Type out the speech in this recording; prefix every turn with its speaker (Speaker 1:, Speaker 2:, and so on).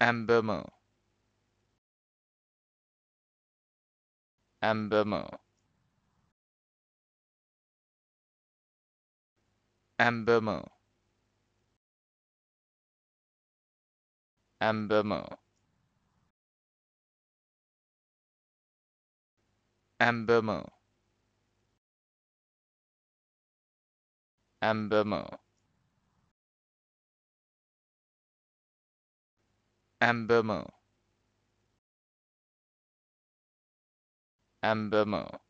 Speaker 1: Emblemo. mo. Emblemo. mo. Emblemo. mo. Ambermo. Ambermo.